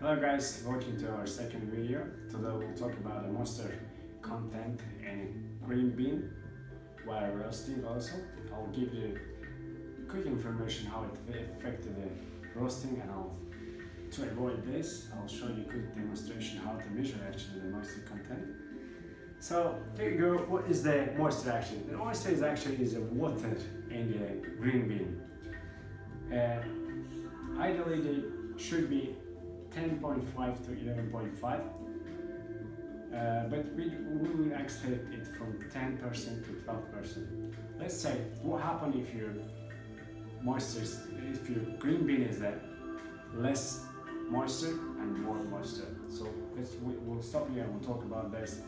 Hello guys, welcome to our second video. Today we'll talk about the moisture content in green bean while roasting also. I'll give you quick information how it affected the roasting and I'll, to avoid this, I'll show you a quick demonstration how to measure actually the moisture content. So here you go, what is the moisture actually? The moisture is actually is a water in the green bean. Uh, ideally they should be 10.5 to 11.5 uh, but we, we will expect it from 10% to 12%. Let's say what happens if your moisture, if your green bean is there, less moisture and more moisture. So let's, we, we'll stop here and we'll talk about this.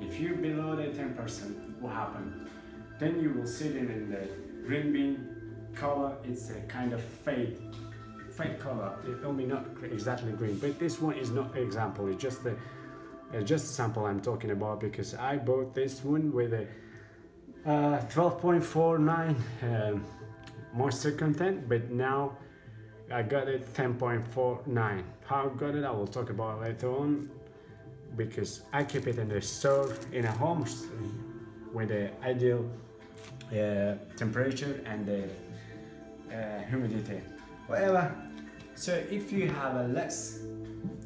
If you're below the 10%, what happens? Then you will see it in the green bean color, it's a kind of fade fade color. It be not exactly green, but this one is not example. It's just the uh, just a sample I'm talking about because I bought this one with a uh, 12.49 um, moisture content, but now I got it 10.49. How I got it, I will talk about later on because I keep it in the store in a home with the ideal uh, temperature and the uh, humidity whatever. So if you have a less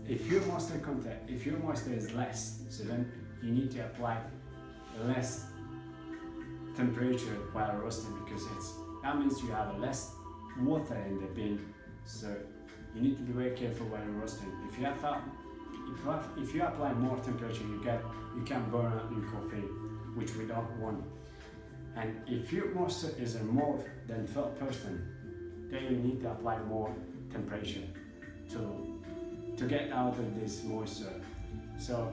if your moisture content if your moisture is less so then you need to apply less temperature while roasting because it's that means you have less water in the bean so you need to be very careful you're roasting if you have if you, if you apply more temperature you get you can burn out your coffee which we don't want. And if your moisture is a more than 12 percent then you need to apply more temperature to to get out of this moisture. So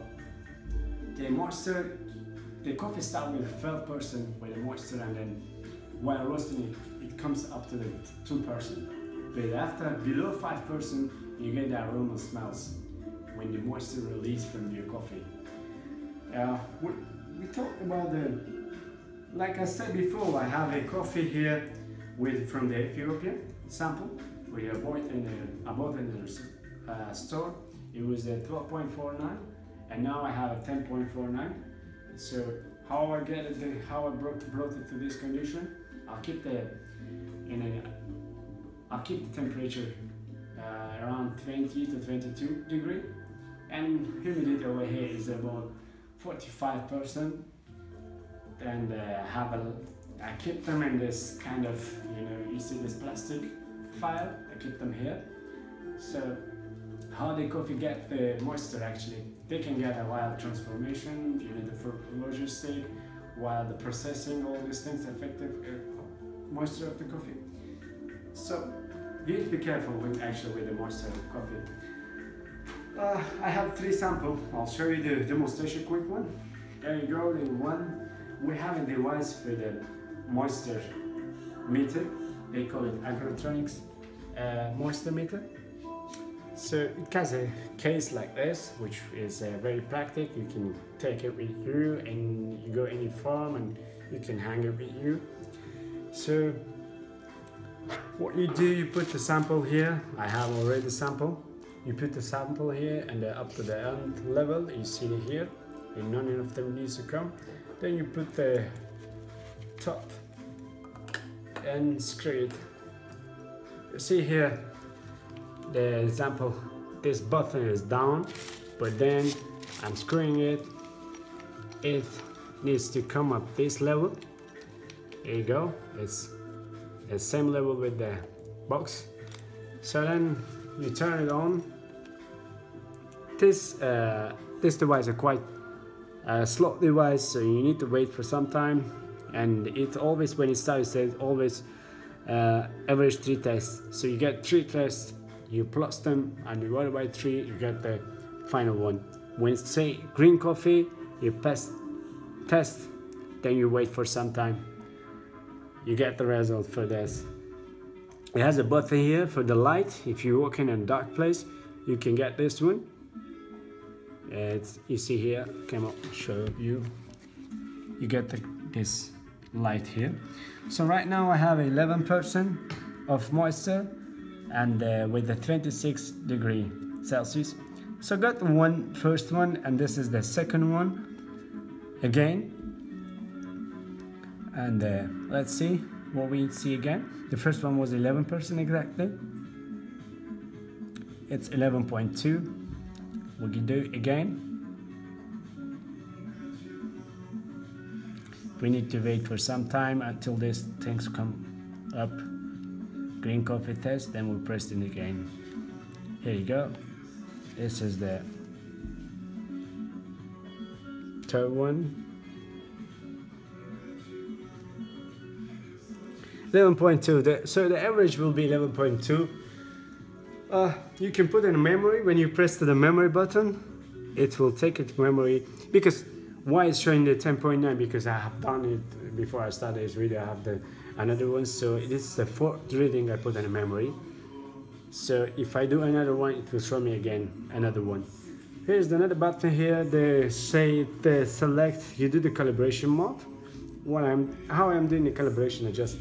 the moisture, the coffee starts with 12 person with the moisture, and then while roasting it, it comes up to the two percent. But after below five percent, you get the aroma smells when the moisture released from your coffee. Uh, we, we talked about the, like I said before, I have a coffee here with from the Ethiopian sample. We bought in bought in the uh, store. It was a 12.49, and now I have a 10.49. So how I get it, the- how I brought, brought it to this condition, I'll keep the in a, I'll keep the temperature uh, around 20 to 22 degree, and humidity over here is about 45 percent. And uh, have a I keep them in this kind of, you know, you see this plastic file, I keep them here. So how the coffee get the moisture actually, they can get a wild transformation, you need the logistic, while the processing, all these things affect the uh, moisture of the coffee. So you need to be careful with actually with the moisture of coffee. Uh, I have three samples. I'll show you the demonstration quick one. There you go, the one we have a device for the moisture meter. They call it AgraTronix uh, moisture meter. So it has a case like this, which is uh, very practical. You can take it with you and you go any farm and you can hang it with you. So what you do, you put the sample here. I have already the sample. You put the sample here and uh, up to the end level, you see it here. And none of them needs to come. Then you put the top and screw it. You see here, the example, this button is down, but then I'm screwing it. It needs to come up this level. There you go. It's the same level with the box. So then you turn it on. This uh, this device is quite a slow device, so you need to wait for some time. And it always, when it starts, it always uh, average three tests. So you get three tests, you plus them, and you divide by three, you get the final one. When it's say green coffee, you pass test, then you wait for some time. You get the result for this. It has a button here for the light. If you walk in a dark place, you can get this one. It's you see here. Come on, show you. You get the, this light here. So right now I have 11% of moisture and uh, with the 26 degree. Celsius. So I got one first one and this is the second one again. And uh, let's see what we see again. The first one was 11% exactly. It's 11.2. We can do it again. We need to wait for some time until these things come up. Green coffee test, then we press it again. Here you go. This is the third one. 11.2, so the average will be 11.2. Uh, you can put in memory when you press the memory button, it will take it to memory because why it's showing the 10.9 because I have done it before I started. This video I have the another one. So this is the fourth reading I put in memory. So if I do another one it will show me again another one. Here's another button here. They say the select you do the calibration mode. What I'm how I'm doing the calibration I just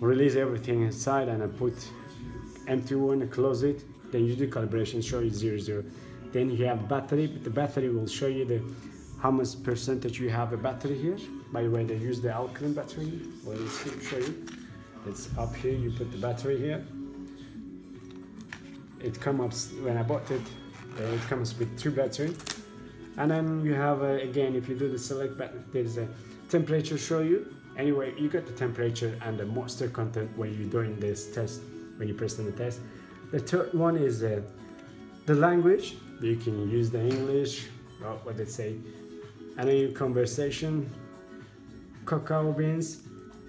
release everything inside and I put empty one close it. Then you do calibration show you zero zero. Then you have battery. But the battery will show you the how much percentage you have a battery here? By the way they use the alkaline battery. Well let's show you. It's up here. You put the battery here. It comes when I bought it uh, it comes with two battery. And then you have uh, again if you do the select button there's a temperature show you. Anyway you get the temperature and the moisture content when you're doing this test when you press on the test. The third one is uh, the language. You can use the English what they say then conversation cacao beans.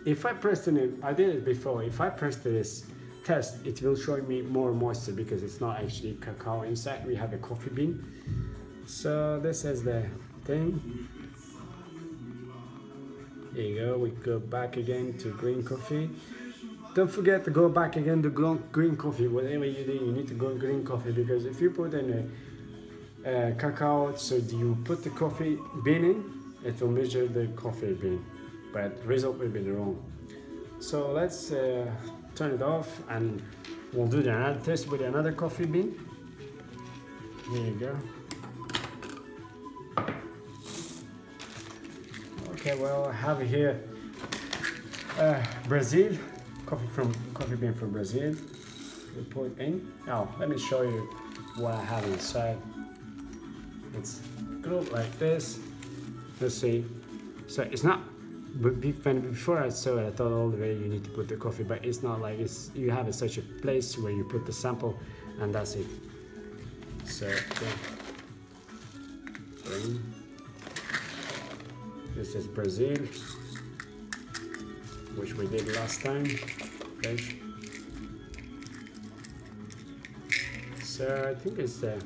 If I press it I did it before. If I press this test it will show me more moisture because it's not actually cacao inside. We have a coffee bean. So this is the thing. Here you go. We go back again to green coffee. Don't forget to go back again to green coffee. Whatever you do you need to go green coffee because if you put in a uh, cacao so you put the coffee bean in? It will measure the coffee bean but result will be wrong. So let's uh, turn it off and we'll do the another test with another coffee bean. Here you go. Okay well I have here. Uh, Brazil coffee from coffee bean from Brazil. We put in. Now oh, let me show you what I have inside it's grouped like this let's see so it's not but before I saw it I thought all the way you need to put the coffee but it's not like it's you have such a place where you put the sample and that's it. So this is Brazil which we did last time. Fresh so I think it's uh,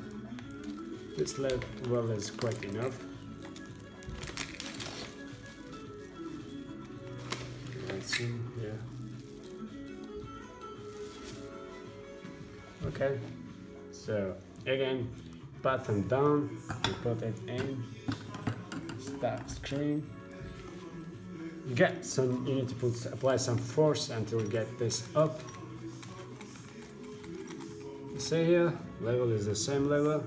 this level is quite enough. Let's see, yeah. Okay, so again, button down, you put it in, start screen. Get some, you need to put apply some force until you get this up. See here, level is the same level,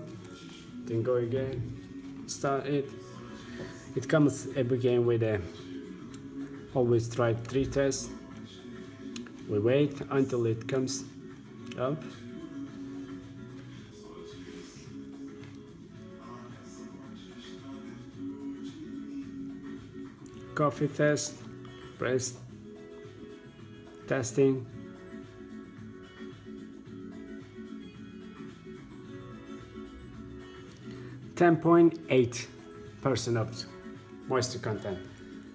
then go again. Start it. It comes every game with a always try three tests. We wait until it comes up. Coffee test press testing 10.8% of moisture content.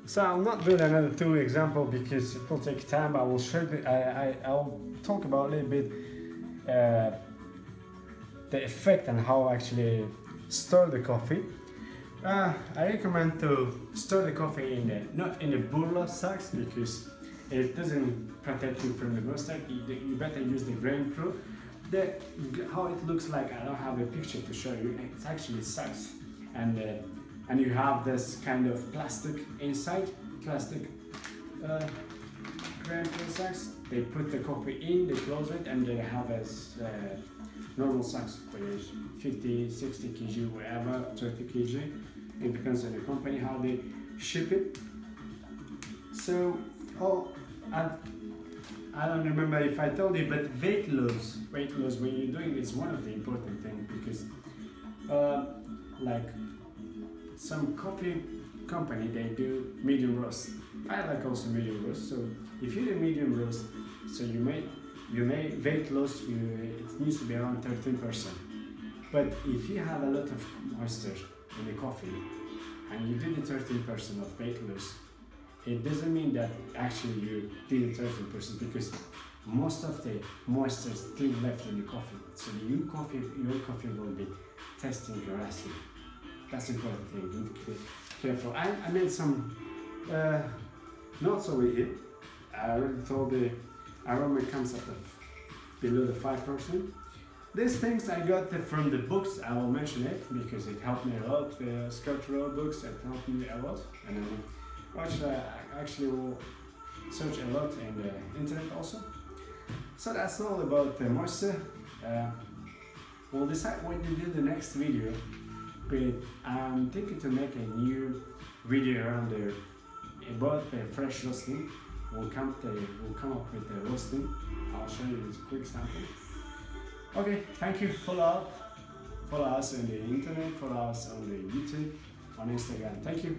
So I'll not do another two example because it will take time. I will show the, I, I, will talk about a little bit uh, the effect and how actually store the coffee. Uh, I recommend to store the coffee in the not in the burlap sacks because it doesn't protect you from the moisture. You, better use the GrainPro the how it looks like I don't have a picture to show you it's actually sacks and uh, and you have this kind of plastic inside plastic uh, sacks they put the coffee in they close it and they have a uh, normal size, which is 50, 60 kg, whatever, 30 kg. It depends on the company how they ship it. So, oh, I, I don't remember if I told you, but weight loss, weight loss when you're doing it's one of the important things because, uh, like some coffee company, they do medium roast. I like also medium roast. So if you do medium roast, so you may you may weight loss. You, it needs to be around 13%. But if you have a lot of moisture in the coffee and you do the 13% of weight loss, it doesn't mean that actually you did the 13% because most of the moisture is still left in the coffee. So your coffee, your coffee will be testing your acid. That's important thing. To be careful. I, I made some uh, notes over here. I already told the aroma comes at the below the 5%. These things I got from the books, I will mention it because it helped me a lot. The Scott Rao books, it helped me a lot. And I uh, I actually will search a lot in the internet also. So that's all about the moisture. Uh, we'll decide when to do the next video. But I'm thinking to make a new video around there about the fresh roasting. We'll come, we'll come up with the roasting. I'll show you this quick sample. Okay, thank you. Follow up. Follow us on the internet, follow us on the YouTube, on Instagram. Thank you.